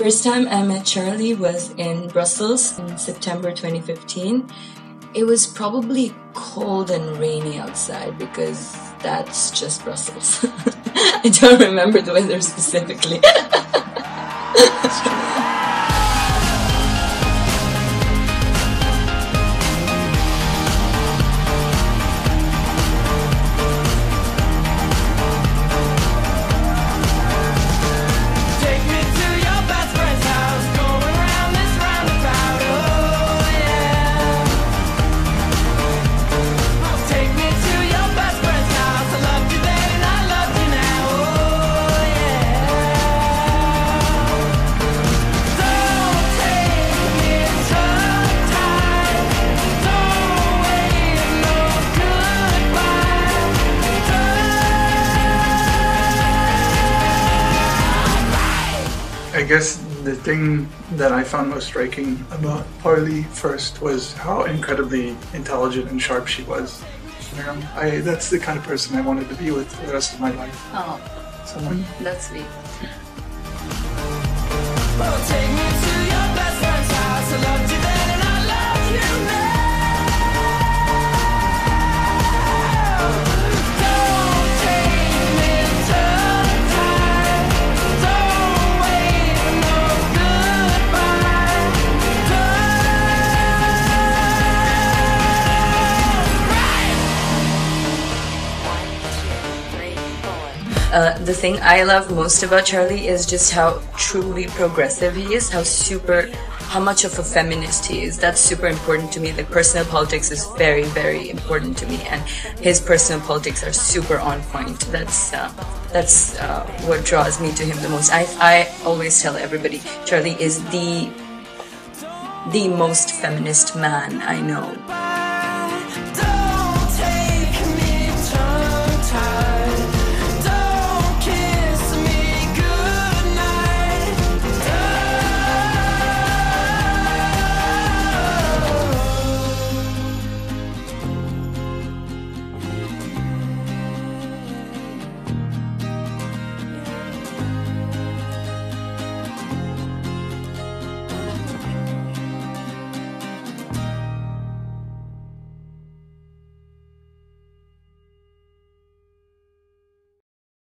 First time I met Charlie was in Brussels in September 2015. It was probably cold and rainy outside because that's just Brussels. I don't remember the weather specifically. guess the thing that I found most striking about Parley first was how incredibly intelligent and sharp she was. You I that's the kind of person I wanted to be with for the rest of my life. Oh, Someone that's sweet. Uh, the thing I love most about Charlie is just how truly progressive he is, how super, how much of a feminist he is. That's super important to me. Like personal politics is very, very important to me, and his personal politics are super on point. That's uh, that's uh, what draws me to him the most. I I always tell everybody Charlie is the the most feminist man I know.